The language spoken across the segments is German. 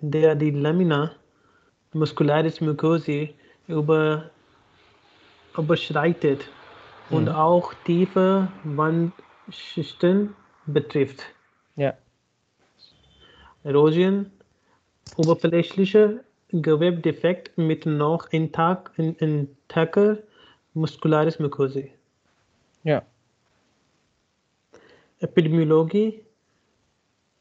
der die Lamina muscularis mucosae über, überschreitet und Mhm. auch tiefe Wandschichten betrifft. Ja. Erosion, oberflächlicher Gewebdefekt mit noch intakt, in, intakter muscularis mucosae. Ja. Epidemiologie.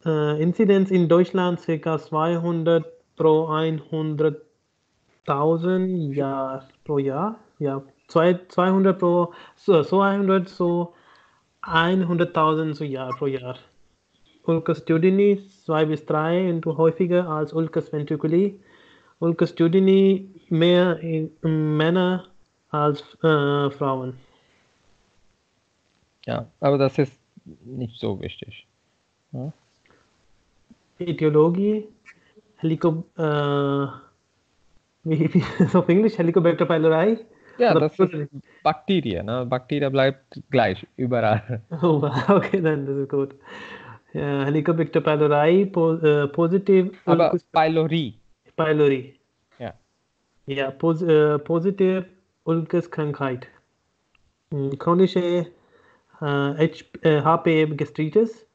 Äh, Inzidenz in Deutschland ca. 200 pro 100.000 Jahr pro Jahr. Ja, zwei, 200 pro so, 200 so 100.000 so Jahr pro Jahr. Ulcus duodeni 2 bis 3 und häufiger als Ulcus ventriculi. Ulcus duodeni mehr in Männer als äh, Frauen. Ja. Aber das ist nicht so wichtig. Ja. Etiologie, Helico, äh, wie, wie ist auf Englisch? Helicobacter pylori? Ja, das ist Bakterien. Ne? Bakterien bleibt gleich überall. Oh, okay, dann das ist gut. Ja, Helicobacter pylori, po, äh, positiv, Aber Ulcus Pylori. pylori. Ja. Ja, pos, äh, positiv Ulcus-Krankheit. Hm, Chronische äh, H, äh.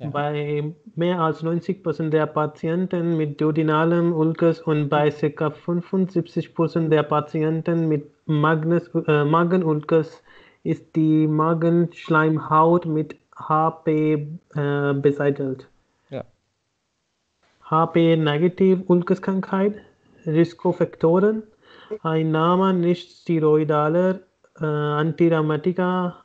Ja. Bei mehr als 90% der Patienten mit duodenalem Ulcus und bei ca. 75% der Patienten mit Magnus, äh, Magenulcus ist die Magenschleimhaut mit HP äh, beseitigt. Ja. HP-negativ Ulcuskrankheit, Risikofaktoren, Einnahme nicht steroidaler äh, Antirheumatika,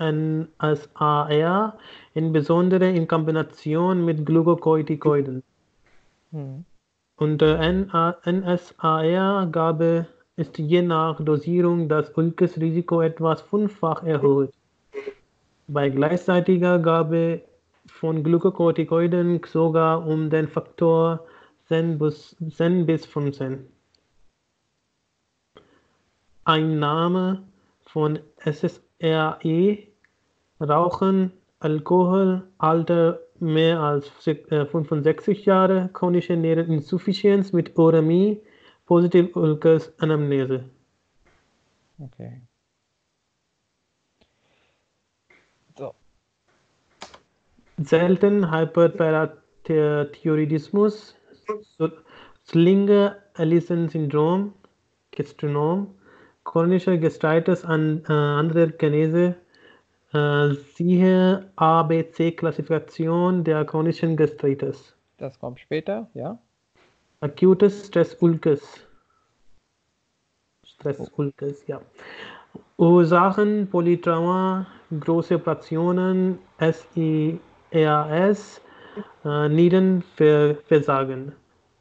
NSAR, insbesondere in Kombination mit Glucocorticoiden. Mhm. Unter NSAR-Gabe ist je nach Dosierung das Ulcus-Risiko etwas fünffach erhöht. Bei gleichzeitiger Gabe von Glucocorticoiden sogar um den Faktor 10 bis 10 bis 15. Einnahme von SSRE, Rauchen, Alkohol, Alter mehr als äh, 65 Jahre, chronische Niereninsuffizienz mit Urämie, positiv Ulcus Anamnese. Okay. So. Selten Hyperparathyroidismus, Slinger-Ellison-Syndrom, Gastronom, chronische Gastritis an äh, anderer Genese, äh, siehe ABC-Klassifikation der chronischen Gastritis. Das kommt später, ja? Acutes Stress Ulcus. Stress Ulcus, ja. Ursachen Polytrauma, große Operationen, SIRS, äh, Nierenversagen,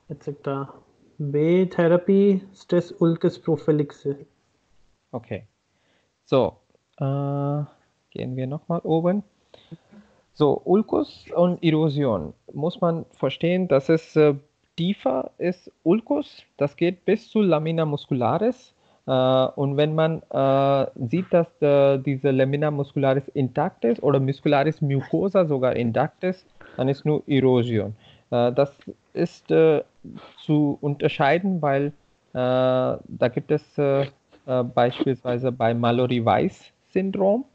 etc. B. Therapie, Stress Ulcus Prophylaxe. Okay. So, äh, gehen wir nochmal oben. So, Ulcus und Erosion muss man verstehen, dass es äh, tiefer ist. Ulcus, das geht bis zu Lamina muscularis. Äh, und wenn man äh, sieht, dass äh, diese Lamina muscularis intakt ist oder muscularis mucosa sogar intakt ist, dann ist nur Erosion. Äh, das ist äh, zu unterscheiden, weil da gibt es beispielsweise bei Mallory-Weiss-Syndrom,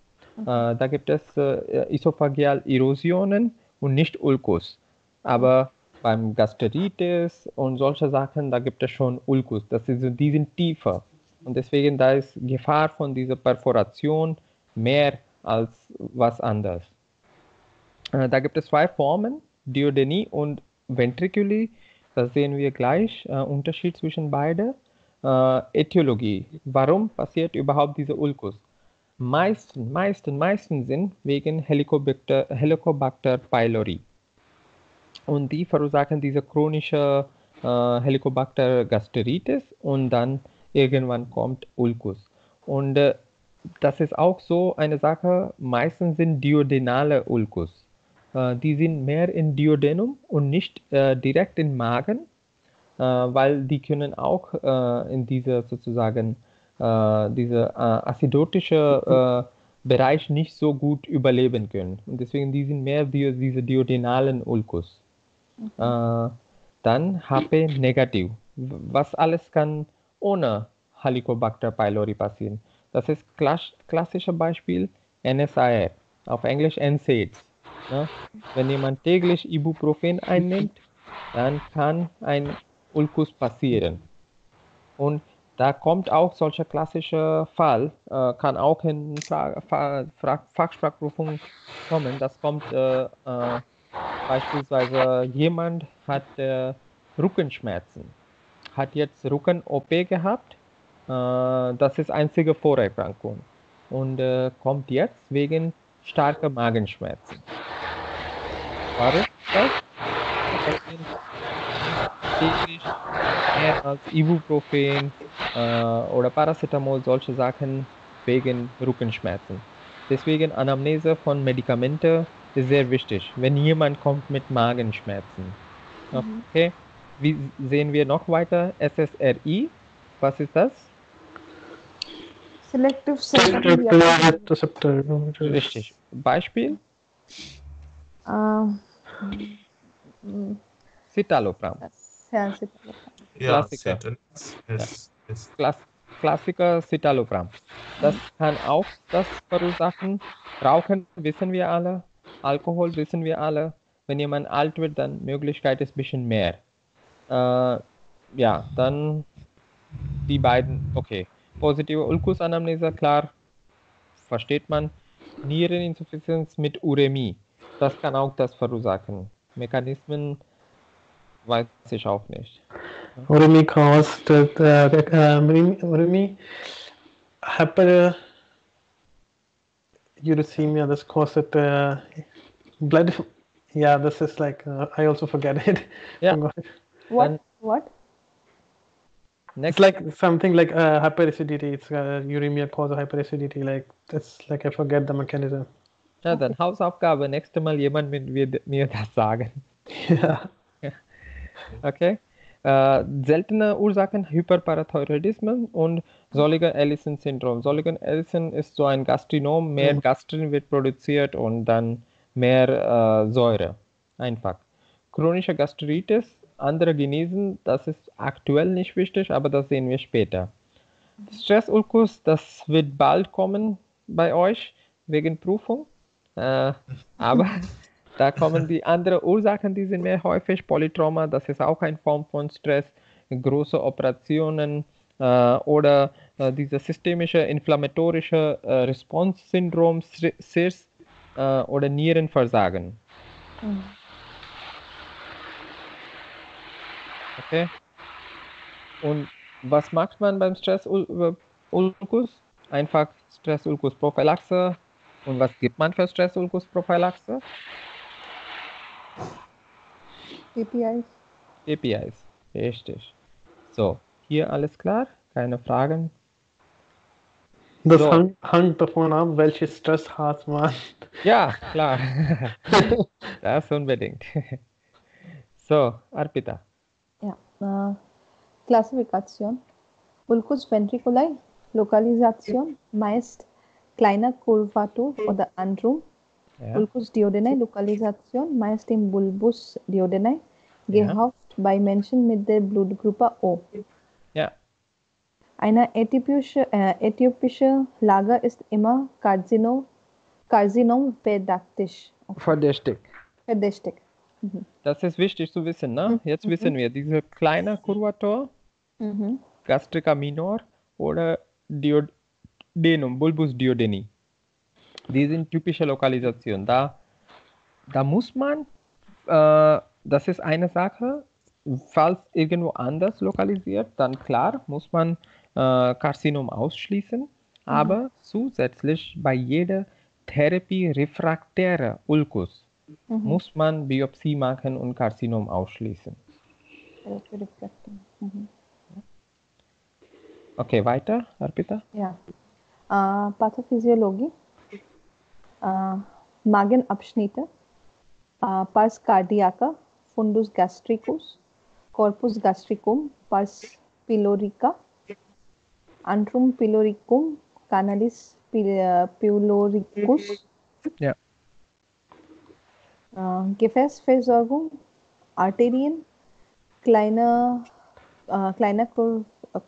da gibt es äh, esophageal Erosionen und nicht Ulcus. Aber beim Gastritis und solche Sachen, da gibt es schon Ulcus. Das ist, die sind tiefer. Und deswegen da ist Gefahr von dieser Perforation mehr als was anderes. Äh, da gibt es zwei Formen, Duodenie und Ventriculi. Das sehen wir gleich, äh, Unterschied zwischen beiden. Äh, Äthiologie. Warum passiert überhaupt dieser Ulcus? Meisten, meisten, meisten sind wegen Helicobacter, Helicobacter pylori. Und die verursachen diese chronische äh, Helicobacter gastritis und dann irgendwann kommt Ulcus. Und äh, das ist auch so eine Sache, meistens sind duodenale Ulcus. Äh, die sind mehr in Duodenum und nicht äh, direkt im Magen, äh, weil die können auch äh, in diese sozusagen äh, diese äh, acidotische äh, Bereich nicht so gut überleben können. Und deswegen die sind mehr die, diese duodenalen Ulcus. Äh, dann HP negativ. Was alles kann ohne Helicobacter pylori passieren? Das ist klass klassische Beispiel NSAID, auf Englisch NSAIDs. Ne? Wenn jemand täglich Ibuprofen einnimmt, dann kann ein Ulkus passieren. Und da kommt auch solcher klassischer Fall, äh, kann auch in Fra Fra Fachsprachprüfung kommen. Das kommt äh, äh, beispielsweise jemand hat äh, Rückenschmerzen, hat jetzt Rücken-OP gehabt. Äh, das ist einzige Vorerkrankung und äh, kommt jetzt wegen starker Magenschmerzen. Warum das? Ibuprofen äh, oder Paracetamol, solche Sachen wegen Rückenschmerzen. Deswegen Anamnese von Medikamenten ist sehr wichtig, wenn jemand kommt mit Magenschmerzen. Mhm. Okay, wie sehen wir noch weiter? SSRI, was ist das? Selective Receptor. Richtig. Beispiel? Uh, Citalopram. das- Ja, Klassiker. Ist, ist Klass Klassiker Citalopram. Das kann auch das verursachen. Rauchen wissen wir alle. Alkohol wissen wir alle. Wenn jemand alt wird, dann Möglichkeit ist ein bisschen mehr. Äh, ja, dann die beiden, okay. Positive Ulkusanamnese, klar, versteht man. Niereninsuffizienz mit Uremie, das kann auch das verursachen. Mechanismen weiß ich auch nicht. The um, uremi- uremi hyper uricemia. This caused uh, blood. Yeah, this is like uh, I also forget it. Yeah. What? What? Next, It's like something like uh, hyperacidity. It's uh, uremia cause hyperacidity. Like it's like I forget the mechanism. Ja, dann Hausaufgabe, nächstes Mal jemand mit mir, mir das sagen. Yeah. Okay? Äh, seltene Ursachen Hyperparathyroidismus und Soliger-Ellison-Syndrom. Soliger-Ellison ist so ein Gastrinom, mehr Mhm. Gastrin wird produziert und dann mehr äh, Säure. Einfach. Chronische Gastritis, andere genesen, das ist aktuell nicht wichtig, aber das sehen wir später. Stressulkus, das wird bald kommen bei euch wegen Prüfung. Äh, aber da kommen die anderen Ursachen, die sind mehr häufig. Polytrauma, das ist auch eine Form von Stress. Große Operationen äh, oder äh, dieses systemische inflammatorische äh, Response-Syndrom, SIRS äh, oder Nierenversagen. Okay? Und was macht man beim Stressulkus? Einfach Stressulkus-Prophylaxe. Und was gibt man für Stressulkus-Prophylaxe? APIs? APIs. Richtig. So, hier alles klar? Keine Fragen? Das So. hang, hang davon ab, welches Stress hat man. Ja, klar. das unbedingt. So, Arpita. Ja. Äh, Klassifikation. Ulcus ventriculi, Lokalisation, meist kleiner Curvatur oder Andrum. Ja. Ulcus Lokalisation, meist im Bulbus duodenei, Ja. gehaucht bei Menschen mit der Blutgruppe O. ja, Eine äthiopische, äh, äthiopische Lager ist immer Carcino, Carcinom verdächtig. verdächtig. verdächtig. Das ist wichtig zu wissen, ne? Jetzt wissen wir, diese kleine Kurvatur, Mhm. Gastrica minor oder Duodenum, Bulbus duodeni. Die sind typische Lokalisation. Da, da muss man, äh, das ist eine Sache, falls irgendwo anders lokalisiert, dann klar muss man äh, Karzinom ausschließen, aber zusätzlich bei jeder Therapie refraktäre Ulkus Mhm. muss man Biopsie machen und Karzinom ausschließen. Mhm. Okay, weiter, Arpita? Ja. Äh, Pathophysiologie. Äh, Magenabschnitte. Äh, Pars cardiaca, Fundus gastricus, Corpus gastricum, Pars pylorica, Antrum pyloricum, Canalis py- pyloricus. Ja. Äh, Gefäßversorgung, Arterien, kleine, äh, kleine Kur äh,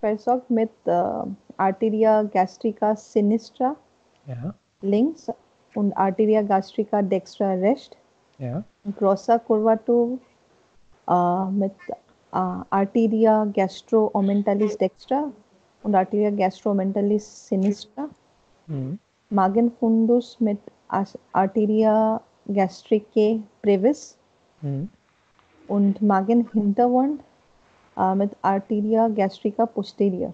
versorgt mit äh, आर्टेरिया गैस्ट्रिका सिनिस्ट्रा लिंक्स एंड आर्टेरिया गैस्ट्रिका डेक्स्ट्रा रेस्ट ग्रोसा कोर्वा मित आर्टेरिया गैस्ट्रो ओमेंटालिस डेक्स्ट्रा एंड आर्टेरिया गैस्ट्रो ओमेंटालिस सिनिस्ट्रा मागन फुंडस मित आर्टेरिया गैस्ट्रिक के प्रेविस एंड मागन हिंटरवंड मित आर्टेरिया गैस्ट्रिका पोस्टीरियर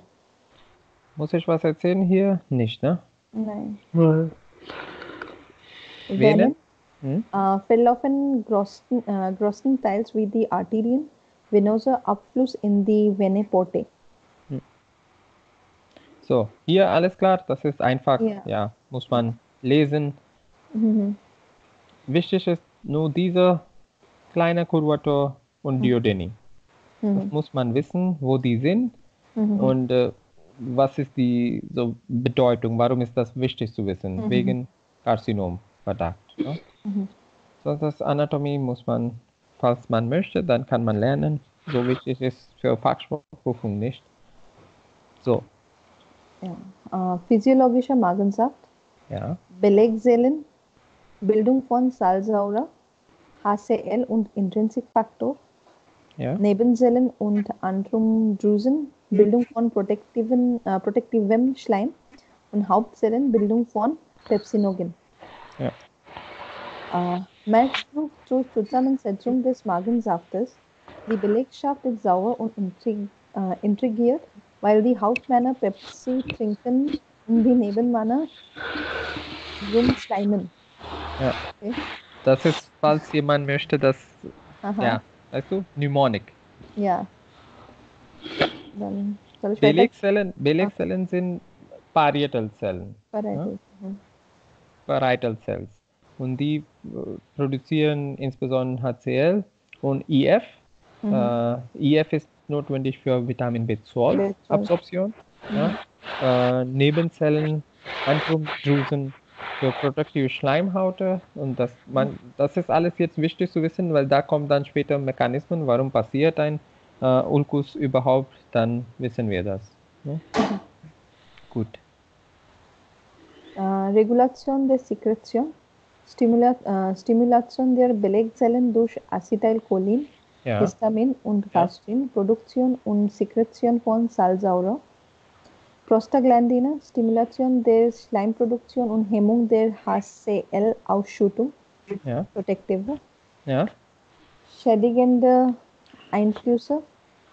Muss ich was erzählen hier? Nicht, ne? Nein. Nein. Venen? Hm? Äh, verlaufen größten, äh, größtenteils wie die Arterien venoser Abfluss in die Vene portae. So, hier alles klar, das ist einfach, Ja. ja, muss man lesen. Mhm. Wichtig ist nur diese kleine Kurvatur und Duodeni. Das Mhm. muss man wissen, wo die sind Mhm. und äh, was ist die so Bedeutung, warum ist das wichtig zu wissen, Mhm. wegen Karzinomverdacht. Ne? Mhm. So, das Anatomie muss man, falls man möchte, dann kann man lernen. So wichtig ist für Fachprüfung nicht. So, Ja. Äh, physiologischer Magensaft, ja, Belegzellen, Bildung von Salsaura, HCl und Intrinsikfaktor, ja, Nebenzellen und Antrumdrüsen, Bildung von protektiven, äh, protektivem Schleim und Hauptzellen, Bildung von Pepsinogen. Ja. Äh, merkst du zur Zusammensetzung des Magensaftes, die Belegschaft ist sauer und intrig, äh, intrigiert, weil die Hauptmänner Pepsi trinken und die Nebenmänner rumschleimen. ja. Okay. Das ist, falls jemand möchte, das, Aha. ja, weißt du, Mnemonik. Ja. Dann soll ich? Belegzellen, Belegzellen sind Parietalzellen, Parietal. Mhm. Parietal Cells. Und die äh, produzieren insbesondere HCl und IF. Mhm. Äh, IF ist notwendig für Vitamin B12 B12. Absorption. Ja. Äh, Nebenzellen, Antrumdrüsen für protektive Schleimhaute und das, man, das ist alles jetzt wichtig zu wissen, weil da kommen dann später Mechanismen, warum passiert ein äh, Ulkus überhaupt, dann wissen wir das. Ne? Gut. Äh, Regulation der Sekretion, Stimula äh, Stimulation der Belegzellen durch Acetylcholin, Ja, Histamin und Ja. Gastrin, Produktion und Sekretion von Salsaura, Prostaglandine, Stimulation der Schleimproduktion und Hemmung der HCl-Ausschüttung, ja, Protective, ja, schädigende Einflüsse,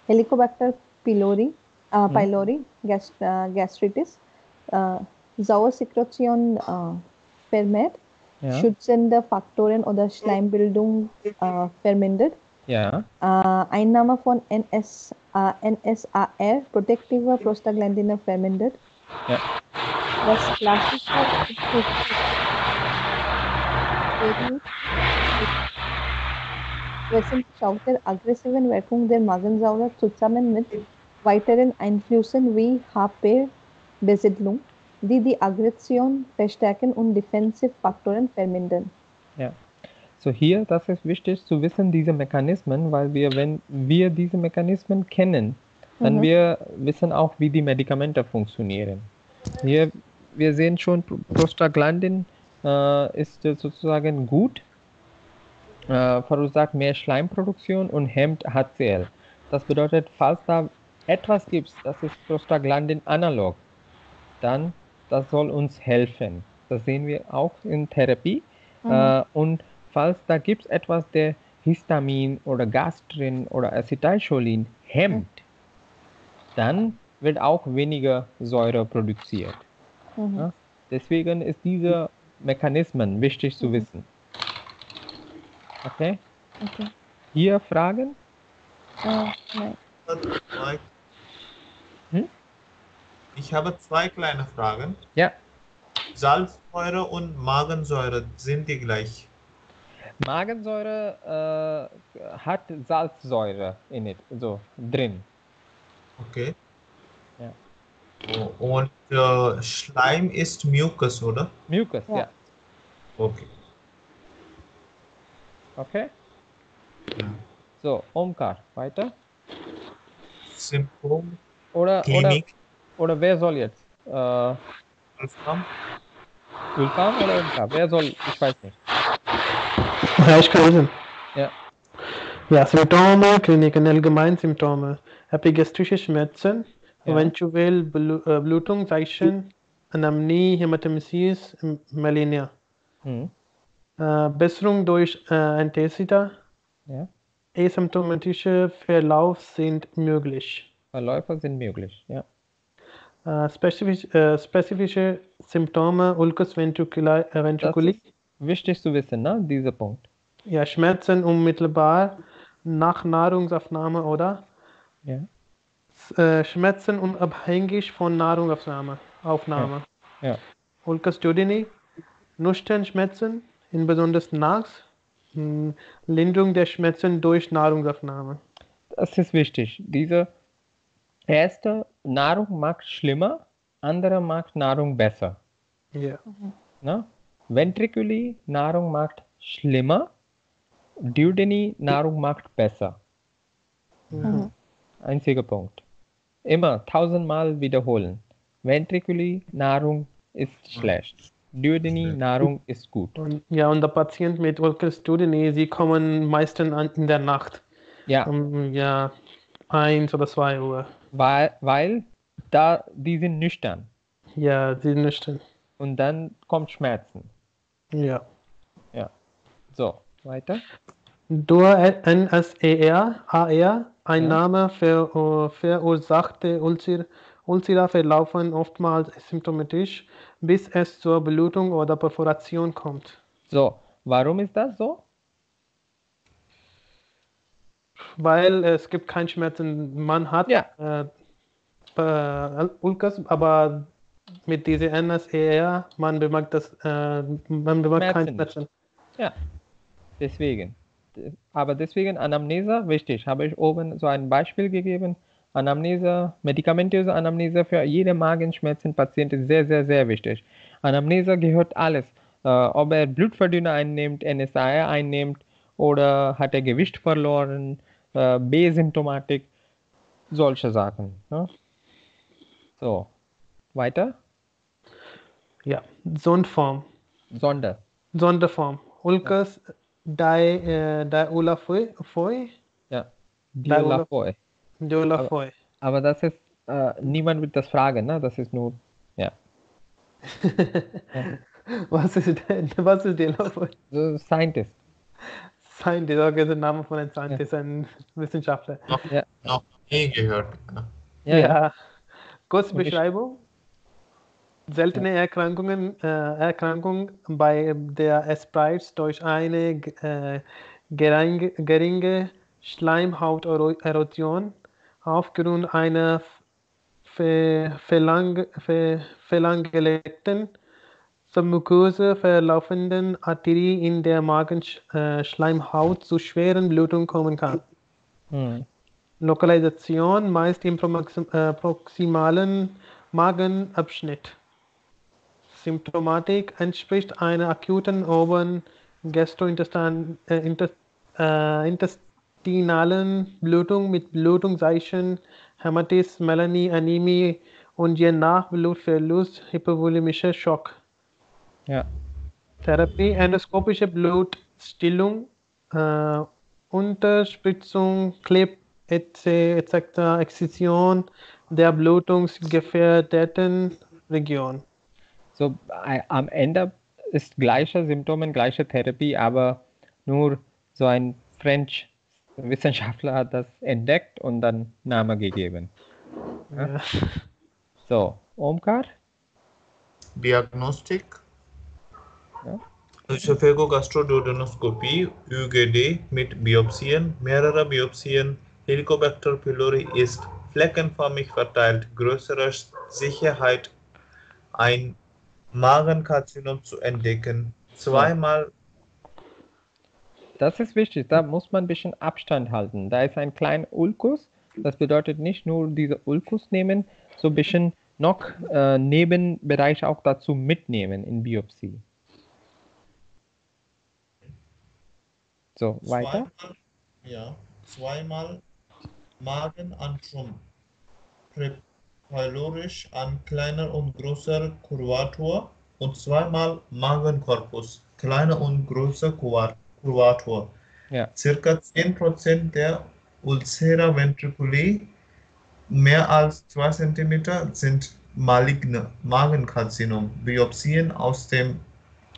Helicobacter pylori, äh, pylori Gast, äh, Gastritis, äh, Sauersekretion äh, vermehrt, ja, schützende Faktoren oder Schleimbildung äh, vermindert, ja, äh, Einnahme von NS, äh, NSAR, Protective Prostaglandine vermindert, ja. das klassische wesentlich auch der aggressiven Wirkung der Magensäure zusammen mit weiteren Einflüssen wie HP-Besiedlung, die die Aggression verstärken und Defensivfaktoren vermindern. So hier, das ist wichtig zu wissen, diese Mechanismen, weil wir, wenn wir diese Mechanismen kennen, dann Mhm. wir wissen auch, wie die Medikamente funktionieren. Hier, wir sehen schon, Pro- Prostaglandin äh, ist sozusagen gut, äh, verursacht mehr Schleimproduktion und hemmt HCl. Das bedeutet, falls da etwas gibt, das ist Prostaglandin analog, dann das soll uns helfen. Das sehen wir auch in Therapie. Äh, und falls da gibt es etwas, der Histamin oder Gastrin oder Acetylcholin hemmt, dann wird auch weniger Säure produziert. Mhm. Ja? Deswegen ist diese Mechanismen wichtig zu wissen. Okay? Okay. Hier Fragen? Äh, nein. Hm? Ich habe zwei kleine Fragen. Ja. Salzsäure und Magensäure sind die gleich? Magensäure äh, hat Salzsäure in it, so drin. Okay. Ja. Oh, Und äh, Schleim ist Mucus, oder? Mucus, Ja. ja. Okay. Okay? Ja. So, Omkar, weiter. Symptom, Oder, oder, Klinik, oder wer soll jetzt? Äh, Wolfram, Gülkan oder Omkar? Wer soll? Ich weiß nicht. Ja, ich kann lesen. Ja. Ja, Symptome, Kliniken, allgemein Symptome. Epigastische Schmerzen, Ja. eventuell Blu äh, Blutung, Zeichen, Anämie, Hämatomesis, Melania. Hm. Äh, Besserung durch äh, Antäsida, Ja. asymptomatische Verlauf sind möglich. Verläufe sind möglich. Ja. Äh, spezifisch, äh, spezifische Symptome, Ulcus ventriculi, äh, wichtig zu wissen, ne? Dieser Punkt. ja, Schmerzen unmittelbar nach Nahrungsaufnahme oder Ja. äh, Schmerzen unabhängig von Nahrungsaufnahme. Aufnahme. Ja. Ulcus duodeni, Nüsternschmerzen, insbesondere nachts, mh, Linderung der Schmerzen durch Nahrungsaufnahme. Das ist wichtig. Diese erste Nahrung macht schlimmer, andere macht Nahrung besser. Ja. Ne? Ventriculi Nahrung macht schlimmer, Duodeni Nahrung macht besser. Mhm. Einziger Punkt. Immer tausendmal wiederholen. Ventriculi Nahrung ist schlecht. Duodeni Nahrung ist gut. Und, ja, und der Patient mit Ulcus duodeni, sie kommen meistens an, in der Nacht. Ja, Um, ja, 1 oder 2 Uhr. weil, weil da die sind nüchtern Ja, sie nüchtern. und dann kommt Schmerzen. Ja. So, weiter. Durch NSER, AR, ein Ja. Name für verursachte Ulcer, Ulcera verlaufen oftmals symptomatisch, bis es zur Blutung oder Perforation kommt. So, warum ist das so? Weil es gibt keinen Schmerzen. Man hat Ja. äh, Ulcus, aber mit dieser NSER, man bemerkt das, äh, man bemerkt Schmerzen keinen. Schmerzen. Ja, deswegen. Aber deswegen Anamnese wichtig. Habe ich oben so ein Beispiel gegeben. Anamnese, medikamentöse Anamnese für jede Magenschmerzenpatient ist sehr, sehr, sehr wichtig. Anamnese gehört alles. Äh, ob er Blutverdünner einnimmt, NSAR einnimmt oder hat er Gewicht verloren, äh, B-Symptomatik, solche Sachen. Ne? So, weiter. Ja, Sondform. Sonder. Sonderform. Ulcus di, äh, diolafoi, Ja. Diola- Diolafoi. diolafoi. Aber das ist, äh, niemand wird das fragen, ne? Das ist nur, ja. Was ist denn, was ist diolafoi? So Scientist. Scientist, okay, der Name von einem Scientist, ein Wissenschaftler. noch, Ja. noch nie gehört. Ja, ja. Kurzbeschreibung. Seltene Erkrankungen, äh, Erkrankung, bei der es bereits durch eine äh, geringe, geringe Schleimhauterosion aufgrund einer ver- verlang, ver, verlanggelegten verlaufenden Arterie in der Magenschleimhaut zu schweren Blutungen kommen kann. Hm. Lokalisation meist im äh, proximalen Magenabschnitt. Symptomatik entspricht einer akuten oberen gastrointestinalen äh, äh, intestinalen Blutung mit Blutungszeichen, Hämatis, Melanie, Anämie und je nach Blutverlust hypovolemischer Schock. Ja. Therapie, endoskopische Blutstillung, äh, Unterspritzung, Clip, etc., Exzision der blutungsgefährdeten Region. So, äh, am Ende ist gleiche Symptome, gleiche Therapie, aber nur so ein French Wissenschaftler hat das entdeckt und dann Name gegeben. Ja. So, Omkar? Diagnostik. Ja. Ösophagogastroduodenoskopie, ÜGD mit Biopsien, mehrere Biopsien. Helicobacter pylori ist fleckenförmig verteilt, größere Sicherheit, ein Magenkarzinom zu entdecken. Zweimal Das ist wichtig, da muss man ein bisschen Abstand halten. Da ist ein kleiner Ulkus, das bedeutet nicht nur diese Ulkus nehmen, so ein bisschen noch äh, Nebenbereiche auch dazu mitnehmen in Biopsie. So, weiter. Zweimal, ja, zweimal Magenantrum. Pylorisch an kleiner und großer Kurvatur und zweimal Magenkorpus, kleiner und großer Kurva- Kurvatur. Ja. Circa 10% der Ulcera ventriculi, mehr als 2 cm, sind maligne Magenkarzinom. Biopsien aus dem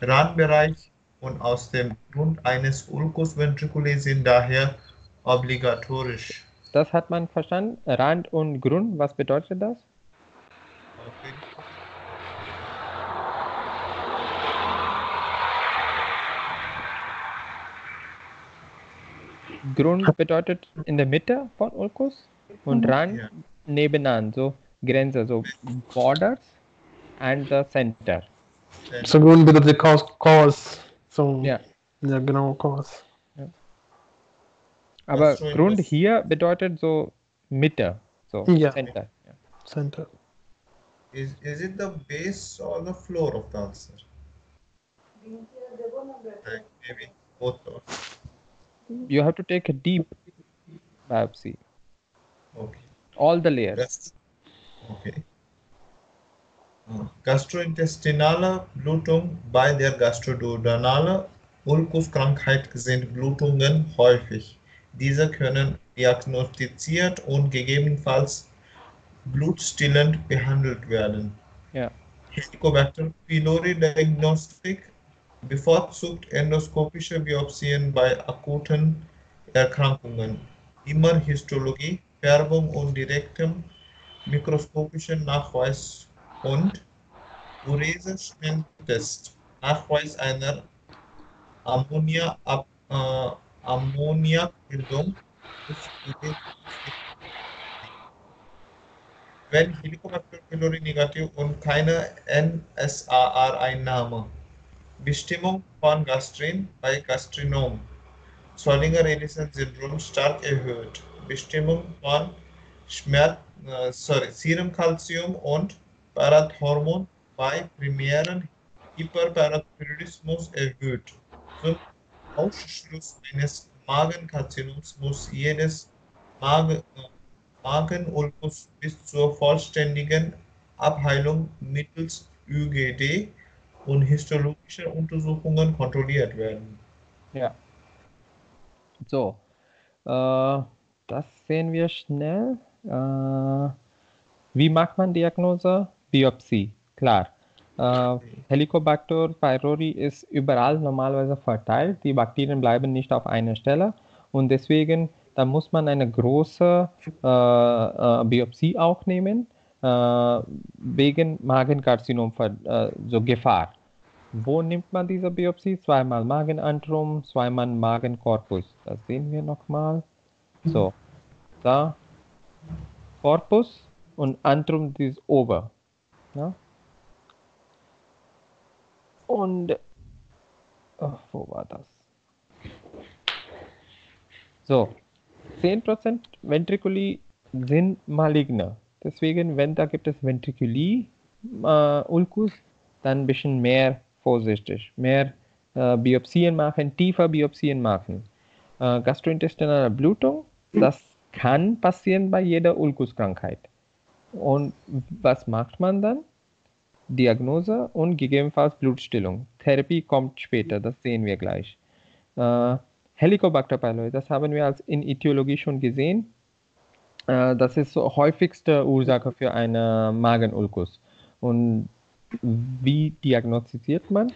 Randbereich und aus dem Grund eines Ulcus ventriculi sind daher obligatorisch. Das hat man verstanden. Rand und Grund, was bedeutet das? Grund bedeutet in der Mitte von Ulkus und mhm. Rand Ja. nebenan, so Grenze, so Borders and the center. So Grund bedeutet Cause, Cause. So, Ja. ja genau, Cause. Aber Ach so, Grund hier bedeutet so Mitte, so Ja. Center. Ja. Center. Is, is it the base or the floor of the answer? Like maybe both. Or, You have to take a deep biopsy, okay. all the layers. Gas- okay. Uh, gastrointestinale Blutung bei der gastroduodenale Ulkuskrankheit sind Blutungen häufig. Diese können diagnostiziert und gegebenenfalls blutstillend behandelt werden. Ja. Helicobacter pylori Diagnostik bevorzugt endoskopische Biopsien bei akuten Erkrankungen. Immer Histologie, Färbung und direktem mikroskopischen Nachweis und Urese-Schnelltest, Nachweis einer Ammonia, äh, wenn Helicobacter pylori negativ und keine NSAR-Einnahme. Bestimmung von Gastrin bei Gastrinom. Zollinger-Ellison-Syndrom stark erhöht. Bestimmung von Schmerz, äh, sorry, Serumkalzium und Parathormon bei primären Hyperparathyroidismus erhöht. Zum Ausschluss eines Magenkarzinoms muss jedes Magen, Magenulkus bis zur vollständigen Abheilung mittels ÜGD und histologischer Untersuchungen kontrolliert werden. Ja. So, äh, das sehen wir schnell. Äh, wie macht man Diagnose? Biopsie, klar. Äh, Helicobacter pylori ist überall normalerweise verteilt. Die Bakterien bleiben nicht auf einer Stelle und deswegen da muss man eine große äh, äh, Biopsie auch nehmen äh, wegen Magenkarzinom, äh, so Gefahr. Wo nimmt man diese Biopsie? Zweimal Magenantrum, zweimal Magenkorpus. Das sehen wir nochmal. So, da Korpus und Antrum ist ober. Ja? Und ach, wo war das? So, 10% Ventriculi sind maligne. Deswegen, wenn da gibt es Ventriculi äh, Ulcus, dann ein bisschen mehr vorsichtig, mehr äh, Biopsien machen, tiefer Biopsien machen. Äh, gastrointestinale Blutung, das kann passieren bei jeder Ulkuskrankheit. Und was macht man dann? Diagnose und gegebenenfalls Blutstillung. Therapie kommt später, das sehen wir gleich. Äh, Helicobacter pylori, das haben wir als in Etiologie schon gesehen. Äh, das ist so häufigste Ursache für eine Magenulkus. Und wie diagnostiziert man?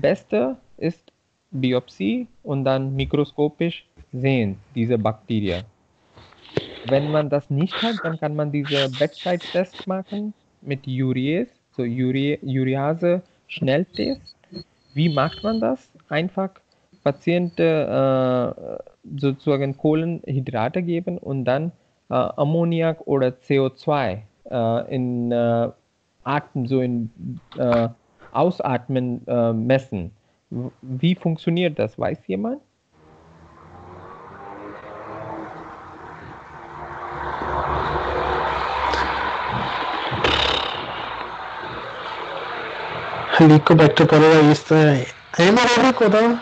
Beste ist Biopsie und dann mikroskopisch sehen diese Bakterien. Wenn man das nicht hat, dann kann man diese Bedside-Test machen mit Urease, so Ure Urease Schnelltest. Wie macht man das? Einfach Patienten äh, sozusagen Kohlenhydrate geben und dann äh, Ammoniak oder CO2 äh, in äh, Atmen, so in äh, Ausatmen äh, messen. Wie funktioniert das? Weiß jemand? Helicobacter pylori ist äh, hämorrhagic oder?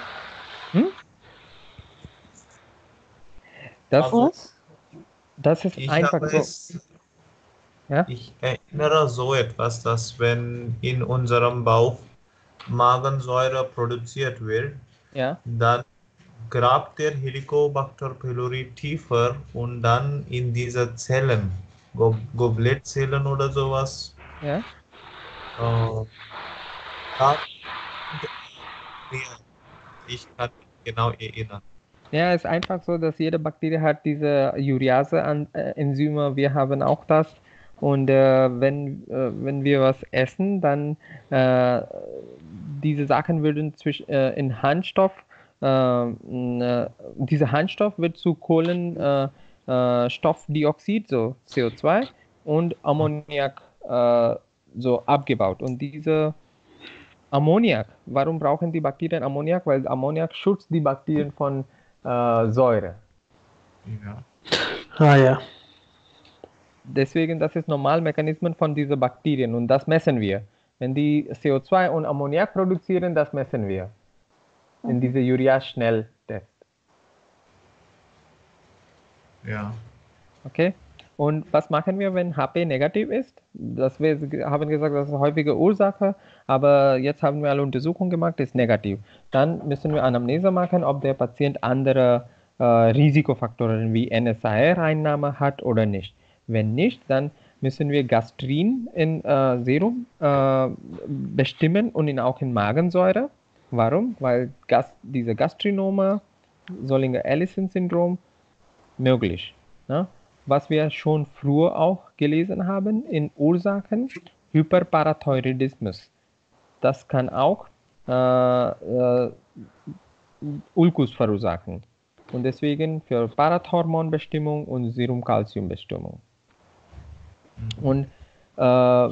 Hm? Das, Also, Was? das ist ich einfach habe so. es, Ja? ich erinnere so etwas, dass wenn in unserem Bauch Magensäure produziert wird, Ja, dann grabt der Helicobacter pylori tiefer und dann in diese Zellen, Go Goblettzellen oder sowas, ja. äh, ich kann mich genau erinnern. Ja, es ist einfach so, dass jede Bakterie hat diese Urease-Enzyme. Wir haben auch das. Und äh, wenn, äh, wenn wir was essen, dann äh, diese Sachen würden zwischen, äh, in Harnstoff, äh, äh, dieser Harnstoff wird zu Kohlenstoffdioxid, äh, Stoffdioxid, so CO2 und Ammoniak äh, so abgebaut. Und diese Ammoniak, warum brauchen die Bakterien Ammoniak? Weil Ammoniak schützt die Bakterien von äh, Säure. Ja. Ah ja. Deswegen, das ist Normalmechanismen von diesen Bakterien und das messen wir. Wenn die CO2 und Ammoniak produzieren, das messen wir in diese Urea-Schnelltest. Ja. Okay? Und was machen wir, wenn HP negativ ist? Das wir haben gesagt, das ist eine häufige Ursache, aber jetzt haben wir alle Untersuchungen gemacht, ist negativ. Dann müssen wir Anamnese machen, ob der Patient andere äh, Risikofaktoren wie NSAR-Einnahme hat oder nicht. Wenn nicht, dann müssen wir Gastrin in äh, Serum äh, bestimmen und in, auch in Magensäure. Warum? Weil Gas, diese Gastrinome, Solinger-Ellison-Syndrom, möglich. Ne? Was wir schon früher auch gelesen haben in Ursachen, Hyperparathyroidismus. Das kann auch äh, äh, Ulkus verursachen. Und deswegen für Parathormonbestimmung und Serumkalziumbestimmung. Und äh,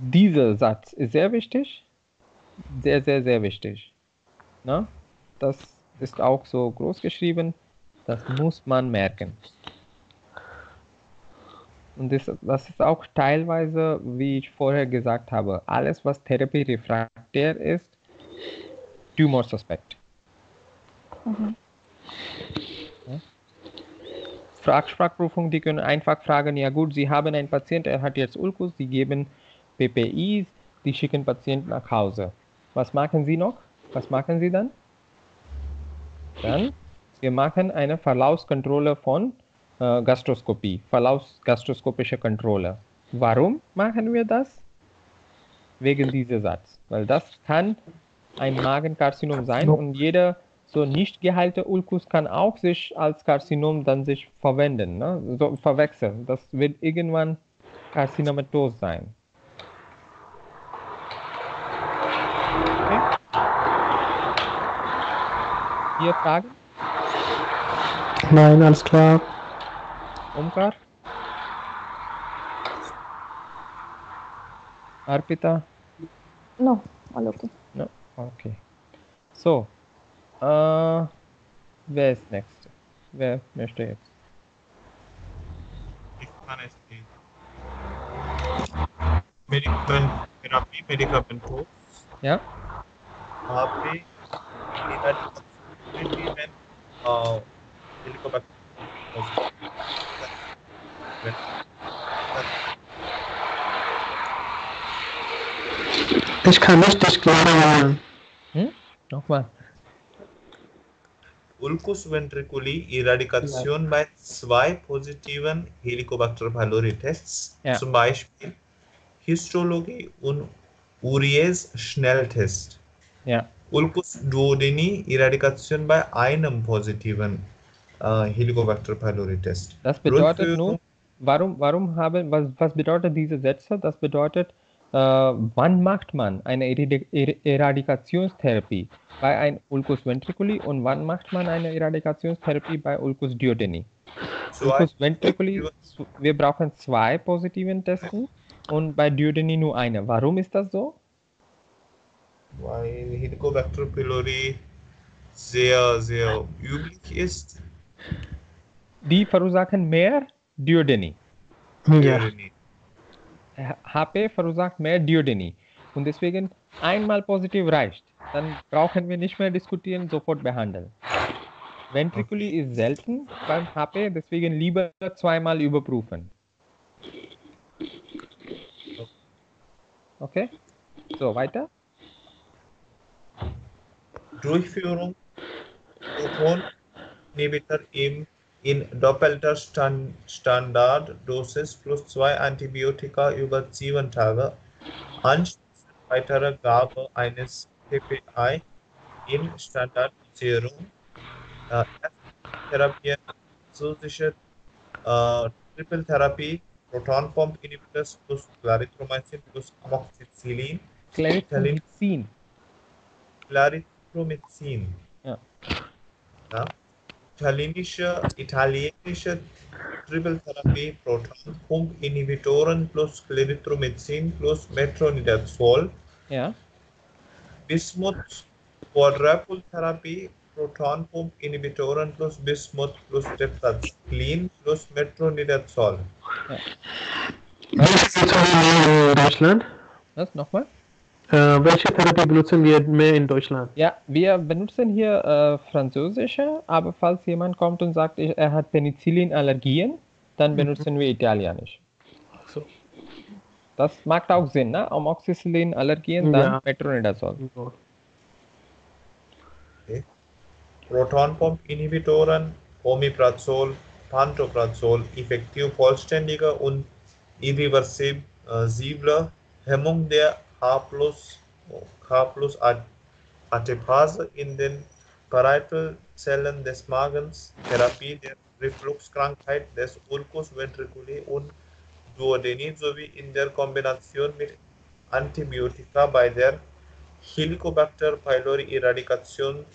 dieser Satz ist sehr wichtig, sehr, sehr, sehr wichtig. Ne? Das ist auch so groß geschrieben, das muss man merken. Und das, das ist auch teilweise, wie ich vorher gesagt habe, alles, was therapierefraktär ist, Tumorsuspekt. Mhm. Frag-Sprachprüfung, die können einfach fragen, ja gut, Sie haben einen Patient, er hat jetzt Ulkus, Sie geben PPIs, die schicken Patienten nach Hause. Was machen Sie noch? Was machen Sie dann? Dann, wir machen eine Verlaufskontrolle von äh, Gastroskopie, Verlaufsgastroskopische Kontrolle. Warum machen wir das? Wegen dieser Satz. Weil das kann ein Magenkarzinom sein und jeder so nicht geheilte Ulkus kann auch sich als Karzinom dann sich verwenden, ne? so verwechseln. Das wird irgendwann Karzinomatos sein. Okay. Hier Fragen? Nein, alles klar. Omkar? Arpita? No, all okay. No? Okay. So, äh, wer ist next? Wer möchte jetzt? Ich kann es nicht. Medikamenttherapie, Medikamentos, Ja? HP, Eradication, äh, Helicobacter. Ich kann nicht dich hören. Hm? Nochmal. Ulcus ventriculi Eradikation bei zwei positiven Helicobacter pylori Tests, Ja. zum Beispiel Histologie und Urease Schnelltest. Ja. Ulcus duodeni Eradikation bei einem positiven äh, Helicobacter pylori Test. Das bedeutet nur, warum, warum haben, was, was bedeutet diese Sätze? Das bedeutet, wann macht man eine Eradi- Er- Eradikationstherapie bei einem Ulcus ventriculi und wann macht man eine Eradikationstherapie bei Ulcus duodeni? Ulcus ventriculi, wir brauchen zwei positiven Testen und bei duodeni nur eine. Warum ist das so? weil Helicobacter pylori sehr, sehr üblich ist. Die verursachen mehr Duodeni. Ja. Duodeni. HP verursacht mehr Duodeni. Und deswegen einmal positiv reicht. Dann brauchen wir nicht mehr diskutieren, sofort behandeln. Ventriculi ist selten beim HP, deswegen lieber zweimal überprüfen. Okay? So, weiter. Durchführung Proton-Inhibitor im in doppelter Stand Standarddosis plus zwei Antibiotika über sieben Tage. Anschließend weitere Gabe eines PPI in Standardisierung. Äh, Therapie, zusätzliche äh, Triple Therapie, Proton Pump Inhibitors plus Clarithromycin plus Amoxicillin, Clarithromycin. Clarithromycin. Ja. Ja. Italienische, italienische Triple-Therapie, Proton Pump Inhibitoren plus Clarithromycin plus Metronidazol, Ja. Bismuth Quadruple Therapie, Proton Pump Inhibitoren plus Bismuth plus Tetracycline plus Metronidazol. Welche benutzen wir in Deutschland? Was? Nochmal? Äh, welche Therapie benutzen wir mehr in Deutschland? Ja, wir benutzen hier äh, französische, aber falls jemand kommt und sagt, ich- er hat Penicillinallergien, dann benutzen wir italienisch. So. Das macht auch Sinn, ne? Amoxicillin-Allergien, dann Ja. Metronidazol. So. Proton Pump Inhibitoren, Omeprazol, Pantoprazol, effektiv vollständige und irreversible Hemmung der H plus, H plus Adipase in den Parietalzellen des Magens, Therapie der Refluxkrankheit des Ulcus ventriculi und Duodeni sowie in der Kombination mit Antibiotika bei der Helicobacter pylori Eradikation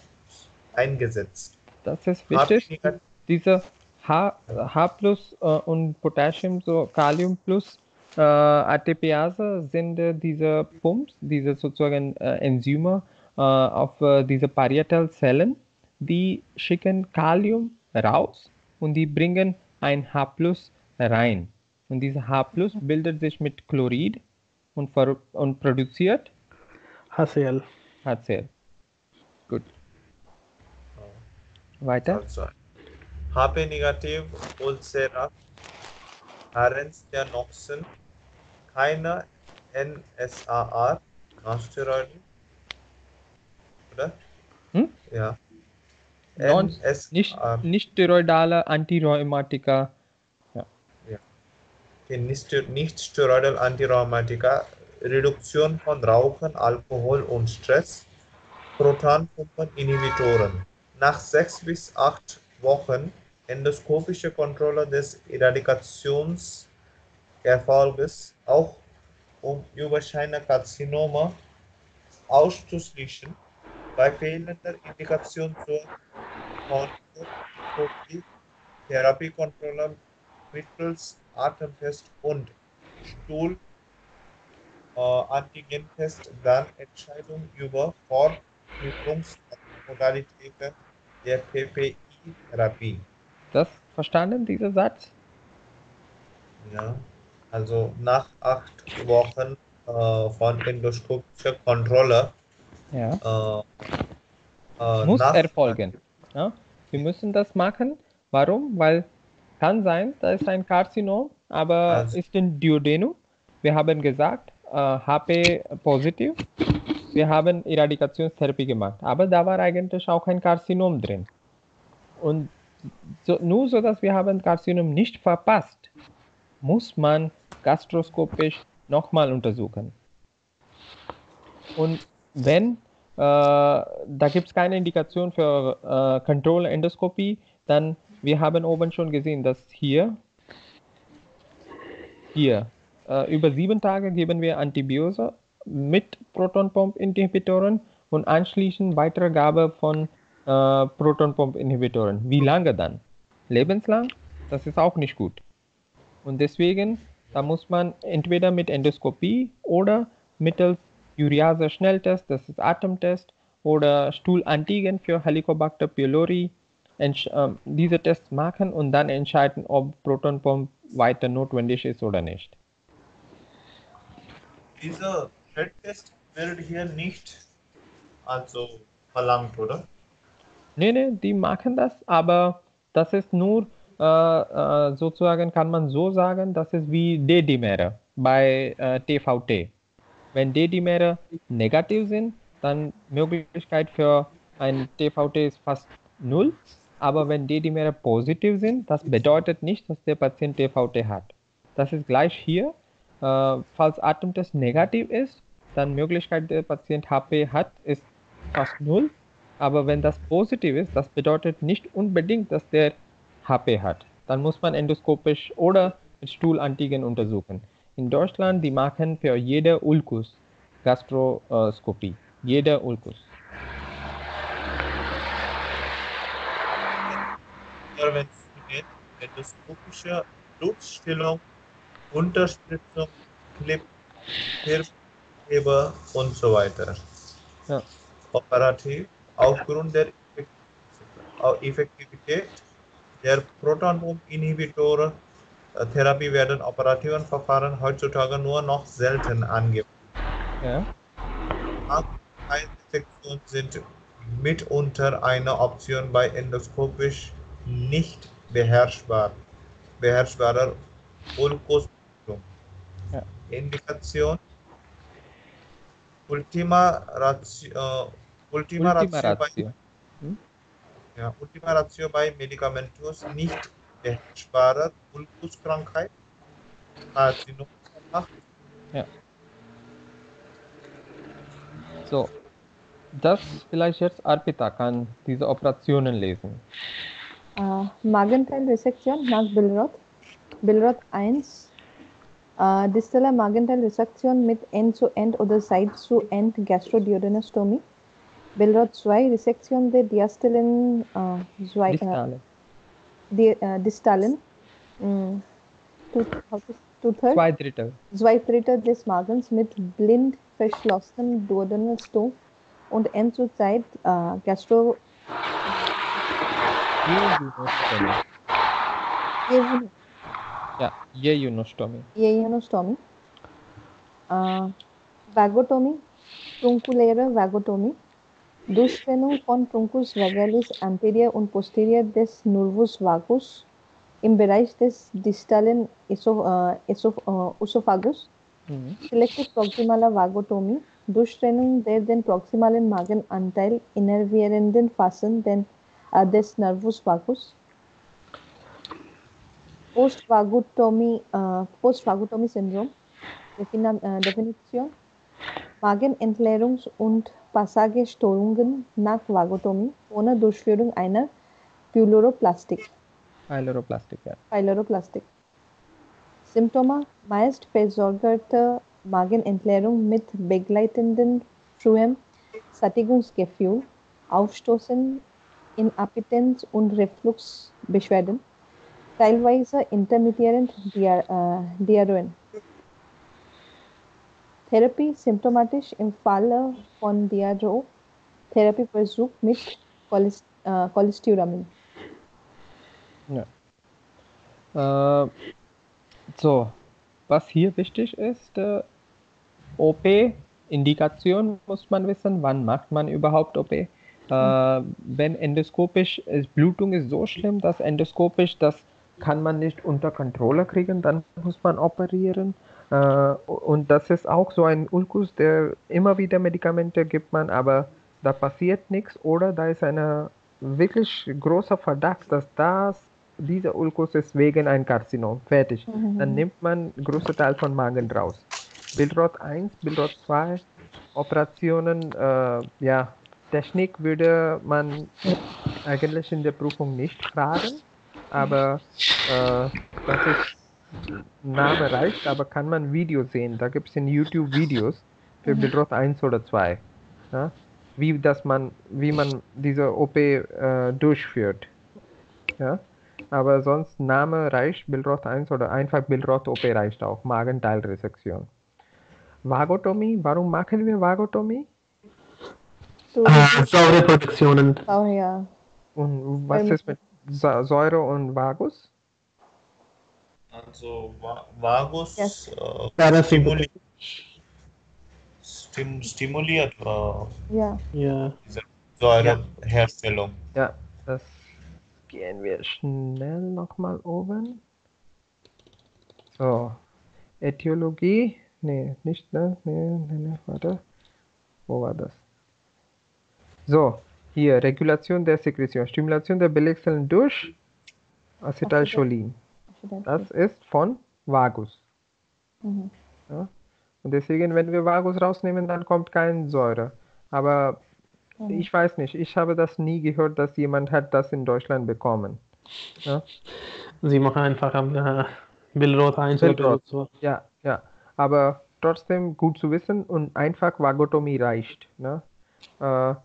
eingesetzt. Das ist wichtig. Diese H, H plus äh, und Potassium, so Kalium plus ATPase sind äh, diese Pumps, diese sozusagen äh, Enzyme äh, auf äh, diese Parietalzellen, die schicken Kalium raus und die bringen ein H plus rein. Und diese H plus bildet sich mit Chlorid und, ver und produziert HCl. HCl. Gut. Weiter. Also, HP negativ Ulcera, Arens der Noxen, keine NSAR, Nonsteroiden, oder? Hm? Ja. Non- Nicht, nicht steroidale Antirheumatika. okay, nicht, nicht steroidal Antirheumatika, Reduktion von Rauchen, Alkohol und Stress, Protonpumpeninhibitoren. Nach sechs bis acht Wochen endoskopische Kontrolle des Eradikationserfolges, auch um überscheinende Karzinome auszuschließen, bei fehlender Indikation zur Konstruktiv Therapiekontrolle mittels Atemtest und Stuhl äh, Antigentest dann Entscheidung über Fortentwicklungsmodalitäten der PPI-Therapie. Das verstanden, dieser Satz? Ja, also nach acht Wochen äh, von endoskopischer Kontrolle Ja. äh, äh, Muss erfolgen. Ja? Wir müssen das machen. Warum? Weil kann sein, da ist ein Karzinom, aber Also- ist in Duodenum. Wir haben gesagt, äh, HP positiv. Wir haben Eradikationstherapie gemacht, aber da war eigentlich auch ein Karzinom drin. Und so, nur so, dass wir haben Karzinom nicht verpasst, muss man gastroskopisch nochmal untersuchen. Und wenn äh, da gibt es keine Indikation für äh, Kontrollendoskopie, dann wir haben oben schon gesehen, dass hier hier äh, über sieben Tage geben wir Antibiose mit Protonpump-Inhibitoren und anschließend weitere Gabe von äh, Protonpump-Inhibitoren. Wie lange dann? Lebenslang? Das ist auch nicht gut. Und deswegen, da muss man entweder mit Endoskopie oder mittels Urease-Schnelltest, das ist Atemtest, oder Stuhlantigen für Helicobacter pylori, ähm, diese Tests machen und dann entscheiden, ob Protonpump weiter notwendig ist oder nicht. Dieser Feldtest wird hier nicht also verlangt, oder? Nee, nee, die machen das, aber das ist nur äh, äh, sozusagen, kann man so sagen, das ist wie D-Dimere bei äh, TVT. Wenn D-Dimere negativ sind, dann Möglichkeit für ein TVT ist fast null. Aber wenn D-Dimere positiv sind, das bedeutet nicht, dass der Patient TVT hat. Das ist gleich hier. Äh, falls Atemtest negativ ist, dann Möglichkeit der Patient HP hat, ist fast null. Aber wenn das positiv ist, das bedeutet nicht unbedingt, dass der HP hat. Dann muss man endoskopisch oder mit Stuhlantigen untersuchen. In Deutschland, die machen für jede Ulkus Gastroskopie. Jeder Ulkus. Interventionen, endoskopische Blutstillung, Unterstützung, Clip, Hirnheber und so weiter. Ja. Operativ, aufgrund der Effektivität der Protonpump-Inhibitore-Therapie werden operativen Verfahren heutzutage nur noch selten angewendet. Ja. Dissektionen sind mitunter eine Option bei endoskopisch nicht beherrschbar, beherrschbarer Ulkusblutung. Ja. Indikation Ultima Ratio, äh, Ultima, Ultima Ratio, Bei, Ratio. Hm? Ja, Ultima Ratio bei medikamentös nicht beherrschbarer Ulkuskrankheit, Karzinom, So, das vielleicht jetzt Arpita kann diese Operationen lesen. Äh, Magenteilresektion nach Billroth. Billroth 1. Äh, Distaler Magenteilresektion mit End-zu-End oder Side-zu-End Gastroduodenostomie. Billroth 2. Resektion der diastalen äh, zwei, äh, Distale. die, äh, distalen mm, how to- two-thirds? Zwei Drittel. zwei Drittel des Magens mit blind verschlossenem Duodenalstom und End zur Zeit äh, Gastro. Ja, Jejunostomy. Ionostomy, äh, Vagotomy, trunkuläre Vagotomy, Durchtrennung von Truncus vagalis anterior und posterior des Nervus vagus im Bereich des distalen äh, äh, Esophagus, Mhm. Selective proximaler Vagotomie, Durchtrennung der den proximalen Magenanteil innervierenden Fasern den, äh, des Nervus vagus. Postvagotomie, äh, Postvagotomie Syndrom, Defina äh, Definition, Magenentleerungs- und Passagestörungen nach Vagotomie ohne Durchführung einer Pyloroplastik. Pyloroplastik, ja. Pyloroplastik. Symptome meist versorgte Magenentleerung mit begleitenden frühem Sättigungsgefühl, Aufstoßen, Inappetenz und Refluxbeschwerden, teilweise intermittierend äh, Diarrhoen. Therapie symptomatisch im Falle von Diarrhoe, Therapieversuch mit Cholest äh, Cholesturamin. Äh, so, was hier wichtig ist, äh, OP-Indikation muss man wissen, wann macht man überhaupt OP. Äh, wenn endoskopisch ist, Blutung ist so schlimm, dass endoskopisch das kann man nicht unter Kontrolle kriegen, dann muss man operieren. Äh, und das ist auch so ein Ulkus, der immer wieder Medikamente gibt man, aber da passiert nichts oder da ist eine wirklich großer Verdacht, dass das dieser Ulkus ist wegen ein Karzinom. Fertig. Dann nimmt man große Teil von Magen raus. Bildrot 1, Bildrot 2, Operationen, äh, ja, Technik würde man eigentlich in der Prüfung nicht fragen, aber äh, das ist Name reicht, aber kann man Video sehen. Da gibt es in YouTube Videos für Bildrot 1 oder 2. Ja? Wie das man, wie man diese OP äh, durchführt. Ja? Aber sonst Name reicht, Bildrot 1 oder einfach Bildrot OP reicht auch. Magenteilresektion. Vagotomie, warum machen wir Vagotomie? So, Äh, saure Produktionen. oh, ja. Und was Ähm, ist mit Säure und Vagus? Also Va- Vagus Yes. äh, stimuli, stim, stimuliert äh, ja. Ja. diese Säureherstellung. Ja, das gehen wir schnell nochmal oben. So, Äthiologie. Nee, nicht, ne? Nee, nee, nee, warte. Wo war das? So, hier, Regulation der Sekretion, Stimulation der Belegzellen durch Acetylcholin. Das ist von Vagus. Mhm. Ja? Und deswegen, wenn wir Vagus rausnehmen, dann kommt keine Säure. Aber Mhm. ich weiß nicht, ich habe das nie gehört, dass jemand hat das in Deutschland bekommen. Ja, Sie machen einfach am äh, Billrot 1 oder Billrot. Billrot 2. ja, ja. Aber trotzdem gut zu wissen und einfach Vagotomie reicht. Ne? Äh,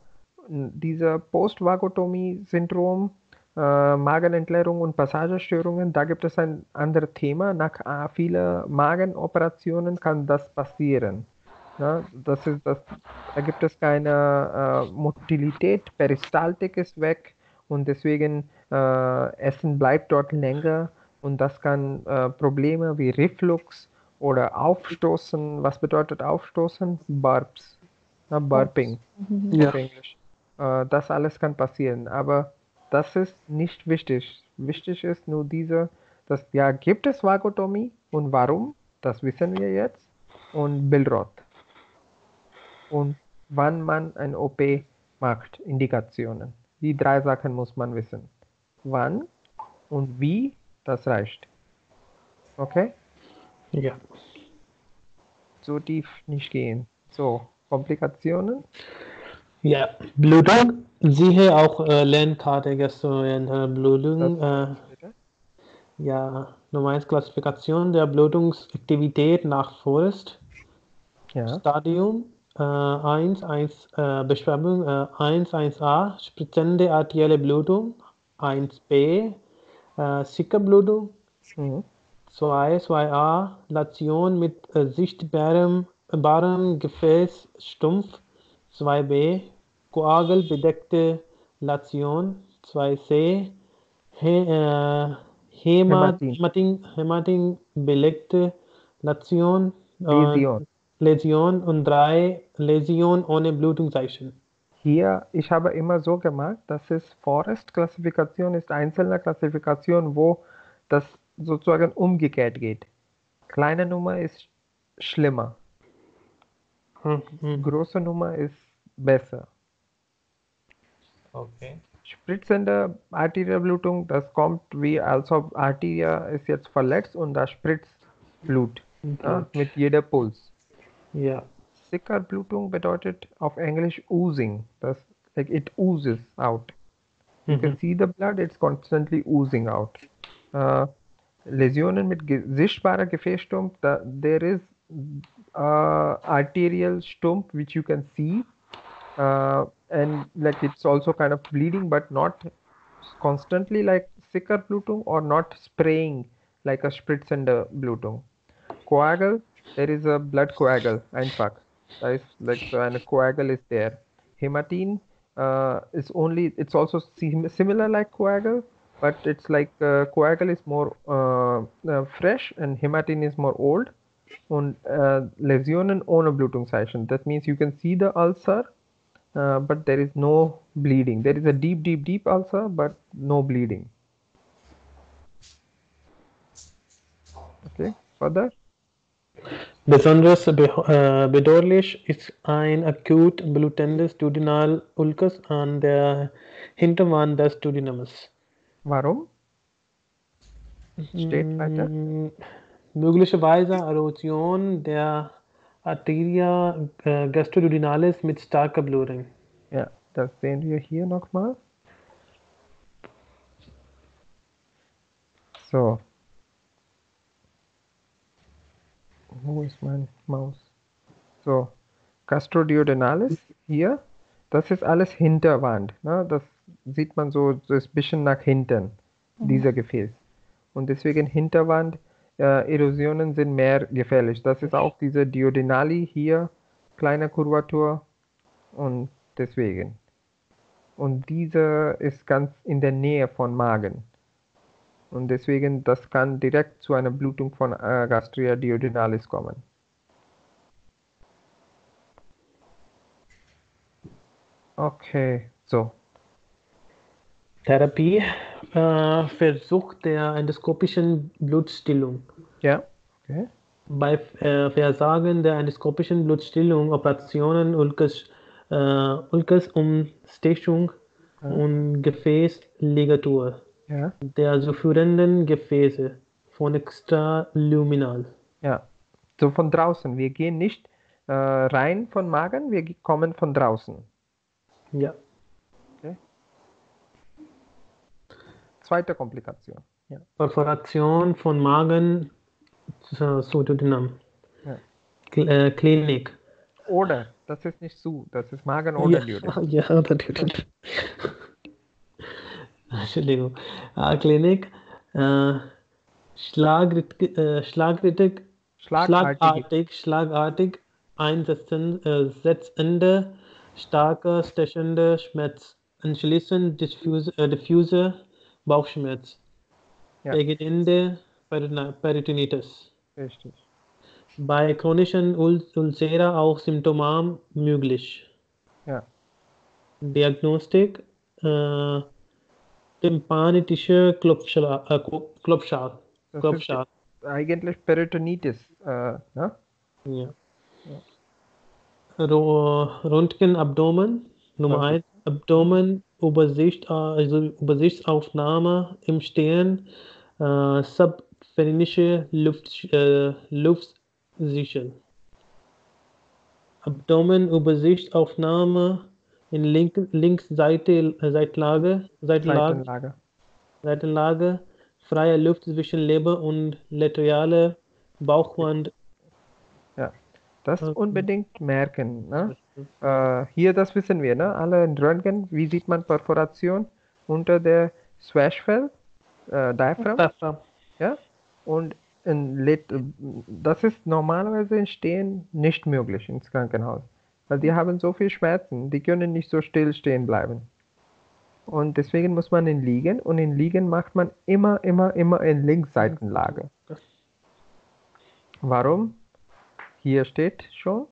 dieser Post-Vagotomie-Syndrom, äh, Magenentleerung und Passagestörungen, da gibt es ein anderes Thema. Nach äh, vielen Magenoperationen kann das passieren. Ne? Das ist das, da gibt es keine äh, Motilität, Peristaltik ist weg und deswegen äh, Essen bleibt dort länger und das kann äh, Probleme wie Reflux oder Aufstoßen, was bedeutet Aufstoßen? Burps, ne? Burping. Ja. auf Englisch. Äh, das alles kann passieren, aber das ist nicht wichtig. Wichtig ist nur diese, dass ja, gibt es Vagotomie und warum? Das wissen wir jetzt. Und Billrot. Und wann man ein OP macht, Indikationen. Die drei Sachen muss man wissen. Wann und wie, das reicht. Okay? Ja. So tief nicht gehen. So, Komplikationen? Ja, Blutung. Siehe auch äh, Lernkarte Gastroenteroblutung. Äh, Bitte? ja, Nummer 1 Klassifikation der Blutungsaktivität nach Forst. Ja. Stadium äh, 1, 1 äh, Beschreibung äh, 1, 1a spritzende arterielle Blutung, 1b äh, Sickerblutung, Mhm. 2, 2a Lation mit äh, sichtbarem barem Gefäß stumpf, 2b koagelbedeckte Lation, 2c He, äh, Hämat- Hämatin. Hämatin, belegte Lation, äh, Läsion. Läsion und drei Läsion ohne Blutungszeichen. Hier, ich habe immer so gemacht, dass es Forest-Klassifikation ist einzelne Klassifikation, wo das sozusagen umgekehrt geht. Kleine Nummer ist schlimmer, Hm, hm. große Nummer ist besser. Okay. Spritzende Arterieblutung, das kommt wie, als ob Arterie ist jetzt verletzt und da spritzt Blut ja, mit jeder Puls. Ja. Sickerblutung bedeutet auf Englisch oozing. Das like it oozes out. You can Mhm. see the blood, it's constantly oozing out. Uh, Läsionen mit ge sichtbarer Gefäßstumpf, da, there is uh, arterial stump which you can see, uh, and like it's also kind of bleeding, but not constantly like Sickerblutung or not spraying like a spritzende Blutung. Coagul, there is a blood coagul, einfach. Da ist like so eine coagul is there. Hematine uh, is only it's also sim- similar like coagul, but it's like uh, coagul is more uh, uh, fresh and hematine is more old. Und uh, Läsionen ohne Blutungszeichen. That means you can see the ulcer, uh, but there is no bleeding. There is a deep, deep, deep ulcer, but no bleeding. Okay, further. Besonders be äh, bedauerlich ist ein akut blutendes Duodenal-Ulkus an der Hinterwand des Duodenums. Warum? Steht weiter. Möglicherweise Erosion der Arteria äh, gastroduodenalis mit starker Blutung. Ja, das sehen wir hier nochmal. So. Wo ist mein Maus? So, Gastroduodenalis hier. Das ist alles Hinterwand. Ne? Das sieht man so, so ein bisschen nach hinten, dieser Gefäß. Und deswegen Hinterwand, äh, Erosionen sind mehr gefährlich. Das ist auch diese Duodenali hier, kleine Kurvatur und deswegen. Und diese ist ganz in der Nähe von Magen. Und deswegen, das kann direkt zu einer Blutung von äh, Gastria duodenalis kommen. Okay, So, Therapie, äh, Versuch der endoskopischen Blutstillung. ja. Okay. Bei äh, Versagen der endoskopischen Blutstillung, Operationen, Ulkes, äh, Ulkesumstechung und Gefäßligatur Ja. der so führenden Gefäße von extraluminal. Ja. So von draußen. Wir gehen nicht äh, rein von Magen, wir kommen von draußen. Ja. Zweite Komplikation. Ja. Perforation von Magen zu. Ja. Kl- äh, Klinik. Oder, das ist nicht zu, das ist Magen oder Ja, Duodenum. ja, oder Duodenum. Entschuldigung. Äh, Klinik. Äh, äh, schlagartig, schlagartig einsetzen, äh, setzende, starke, stechende Schmerz. Anschließend diffuse, äh, diffuse Bauchschmerz. Ja. Beginnende Perina- Peritonitis. Richtig. Bei chronischen Ul Ulcera auch Symptomen möglich. Ja. Diagnostik äh, tympanitische Klopfschlag. Äh, Klopfschlag. Eigentlich Peritonitis. Äh, ne? Ja. Ro Röntgen Abdomen. Nummer Okay. 1. Abdomen, Übersicht, äh, also Übersichtsaufnahme im Stehen, äh, subphenische Luft, äh, Luftsichel. Abdomen, Übersichtsaufnahme in link, Linksseite, äh, Seitlage, Seitlage, Seitenlage. Seitenlage, freie Luft zwischen Leber und laterale Bauchwand. Das Okay. unbedingt merken. Ne? Äh, hier, das wissen wir, ne? alle in Röntgen, wie sieht man Perforation unter der Zwerchfell, äh, Diaphragm, Diaphragm. ja? Und in das ist normalerweise im Stehen nicht möglich ins Krankenhaus, weil die haben so viel Schmerzen, die können nicht so still stehen bleiben. Und deswegen muss man in Liegen und in Liegen macht man immer, immer, immer in Linksseitenlage. Warum? Hier steht schon,